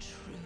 true.